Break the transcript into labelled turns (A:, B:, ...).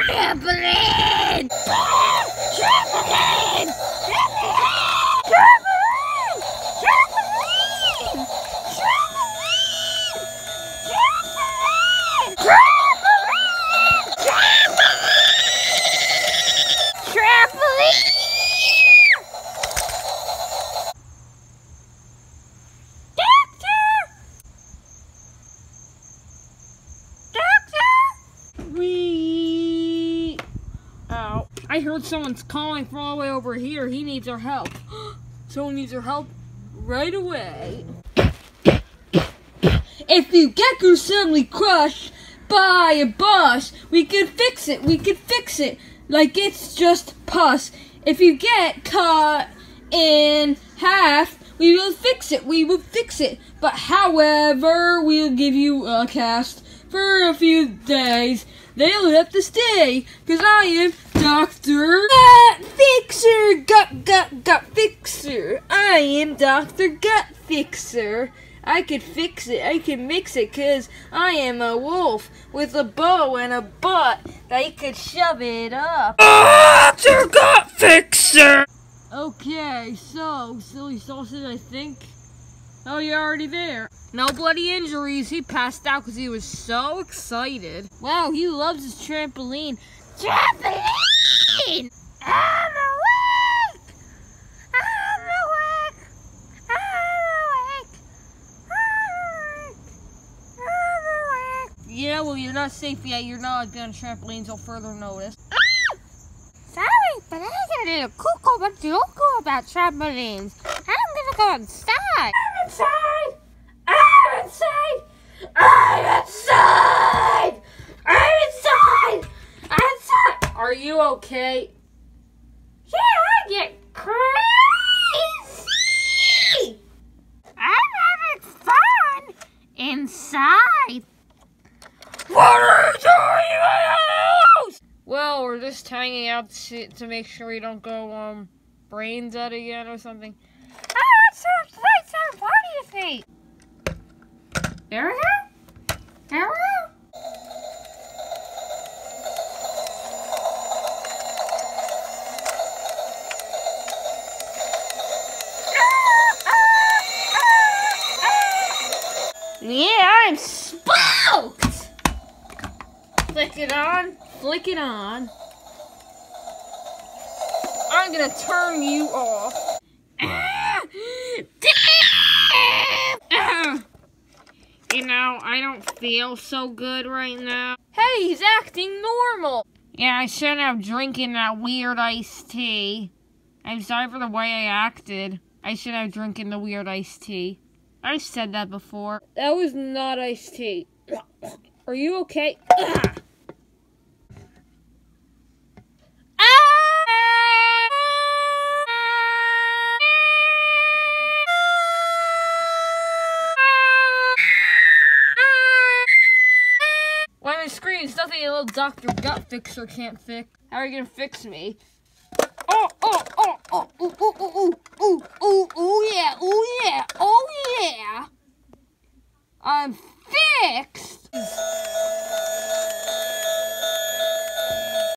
A: Trampoline! Trampoline!
B: I heard someone's calling from all the way over here. He needs our help. Someone needs our help right away. If you get your suddenly crushed by a bus, we could fix it. We could fix it. Like it's just pus. If you get cut in half, we will fix it. We will fix it. But however, we'll give you a cast for a few days. They'll have to stay, cause I am Doctor Gut Fixer. Gut Gut Gut Fixer. I am Doctor Gut Fixer. I could fix it. I can mix it, cause I am a wolf with a bow and a butt. that I could shove it up.
A: Ah, Doctor Gut Fixer!
B: Okay, so silly sausage, I think. Oh, you're already there. No bloody injuries. He passed out because he was so excited. Wow, he loves his trampoline.
A: Trampoline! I'm awake! I'm awake! I'm awake! I'm awake! I'm awake!
B: Yeah, well, you're not safe yet. You're not allowed to be on trampolines until further notice. Ah!
A: Sorry, but I got a little cuckoo but loco about trampolines. I'm gonna go inside. I'm inside!
B: Okay?
A: Yeah, I get crazy! I'm having fun inside. What are you doing in my house?
B: Well, we're just hanging out to, to make sure you don't go um brains dead again or something.
A: Oh, that sounds great. Sounds funny to me. There we go. There we go. Yeah, I'm spooked.
B: Flick it on. Flick it on. I'm gonna turn you off. You know, I don't feel so good right now. Hey, he's acting normal. Yeah, I shouldn't have drinking that weird iced tea. I'm sorry for the way I acted. I should have drinking the weird iced tea. I've said that before. That was not iced tea. Are you okay? Why am I screaming? It's nothing a little Dr. Gut Fixer can't fix. How are you gonna fix me? Oh, oh, oh, oh, ooh, ooh, ooh, ooh, ooh, ooh, ooh, yeah, ooh, yeah, oh, yeah. I'm fixed.